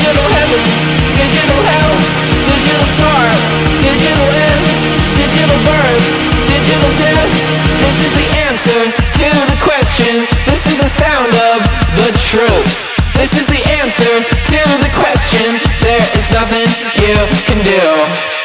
Digital heaven, digital hell, digital scar, digital end, digital birth, digital death. This is the answer to the question. This is the sound of the truth. This is the answer to the question. There is nothing you can do.